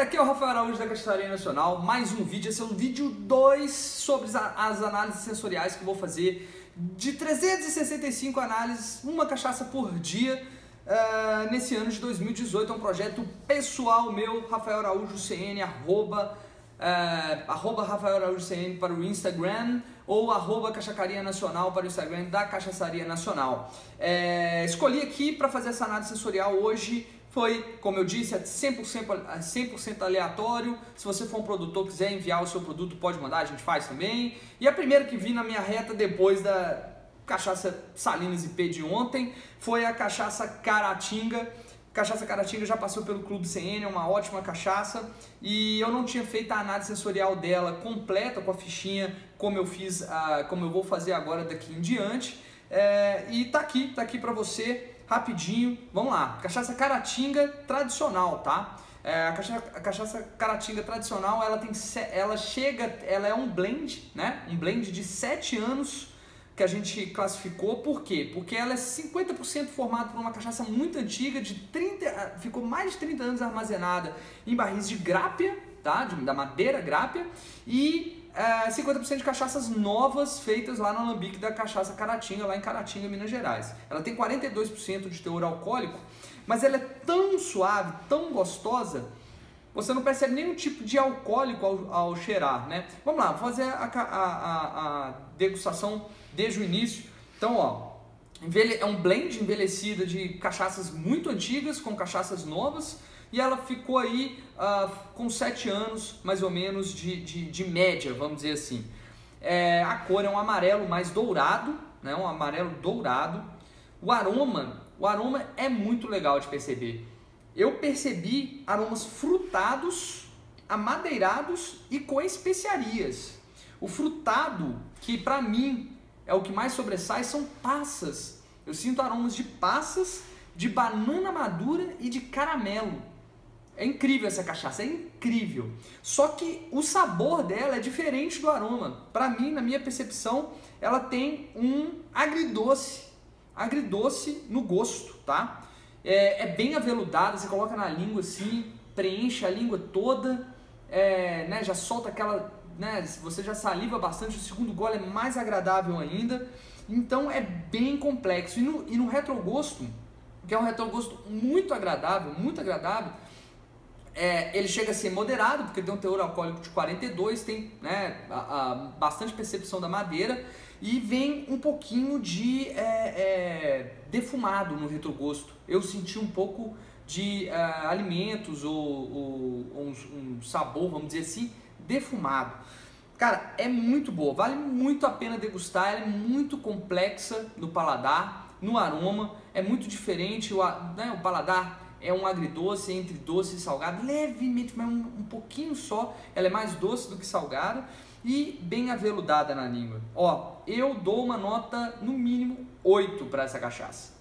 galera, aqui é o Rafael Araújo da Cachaçaria Nacional, mais um vídeo, esse é o vídeo 2 sobre as análises sensoriais que vou fazer de 365 análises, uma cachaça por dia, uh, nesse ano de 2018, é um projeto pessoal meu, Rafael Araújo CN, arroba, uh, arroba Rafael Araújo CN para o Instagram, ou arroba Cachacaria Nacional para o Instagram da Cachaçaria Nacional. É, escolhi aqui para fazer essa análise sensorial hoje foi, como eu disse, 100%, 100 aleatório. Se você for um produtor quiser enviar o seu produto, pode mandar, a gente faz também. E a primeira que vi na minha reta depois da cachaça Salinas IP de ontem foi a cachaça Caratinga. Cachaça Caratinga já passou pelo Clube CN, é uma ótima cachaça. E eu não tinha feito a análise sensorial dela completa com a fichinha, como eu fiz, como eu vou fazer agora daqui em diante. É, e tá aqui, tá aqui para você rapidinho. Vamos lá. Cachaça Caratinga tradicional, tá? É, a, cachaça, a cachaça Caratinga tradicional, ela tem ela chega, ela é um blend, né? Um blend de 7 anos que a gente classificou. Por quê? Porque ela é 50% formada por uma cachaça muito antiga, de 30, ficou mais de 30 anos armazenada em barris de grápia, tá? De, da madeira grápia e é, 50% de cachaças novas feitas lá no alambique da cachaça Caratinga, lá em Caratinga, Minas Gerais. Ela tem 42% de teor alcoólico, mas ela é tão suave, tão gostosa, você não percebe nenhum tipo de alcoólico ao, ao cheirar, né? Vamos lá, fazer a, a, a, a degustação desde o início. Então, ó, é um blend envelhecido de cachaças muito antigas com cachaças novas e ela ficou aí uh, com 7 anos, mais ou menos, de, de, de média, vamos dizer assim. É, a cor é um amarelo mais dourado, né, um amarelo dourado. O aroma, o aroma é muito legal de perceber. Eu percebi aromas frutados, amadeirados e com especiarias. O frutado, que para mim é o que mais sobressai, são passas. Eu sinto aromas de passas, de banana madura e de caramelo. É incrível essa cachaça, é incrível. Só que o sabor dela é diferente do aroma. Para mim, na minha percepção, ela tem um agridoce, agridoce no gosto, tá? É, é bem aveludada, você coloca na língua assim, preenche a língua toda, é, né, já solta aquela, né, você já saliva bastante, o segundo gole é mais agradável ainda. Então é bem complexo. E no, e no retrogosto, que é um retrogosto muito agradável, muito agradável, é, ele chega a ser moderado, porque tem um teor alcoólico de 42, tem né, a, a, bastante percepção da madeira e vem um pouquinho de é, é, defumado no retrogosto. Eu senti um pouco de é, alimentos ou, ou, ou um, um, sabor, vamos dizer assim, defumado. Cara, é muito boa, vale muito a pena degustar, ela é muito complexa no paladar, no aroma, é muito diferente, o, né, o paladar é um agridoce entre doce e salgado, levemente, mas um, um pouquinho só. Ela é mais doce do que salgada e bem aveludada na língua. Ó, eu dou uma nota no mínimo 8 para essa cachaça.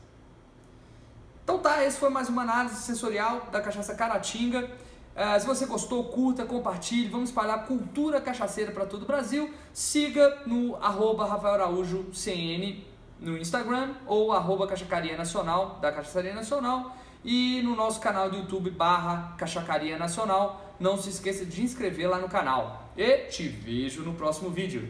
Então tá, esse foi mais uma análise sensorial da cachaça Caratinga. Uh, se você gostou, curta, compartilhe, vamos espalhar cultura cachaceira para todo o Brasil. Siga no arroba Rafael Araújo CN no Instagram ou arroba Cachacaria Nacional, da Cachaçaria Nacional e no nosso canal do YouTube barra Cachacaria Nacional. Não se esqueça de inscrever lá no canal. E te vejo no próximo vídeo.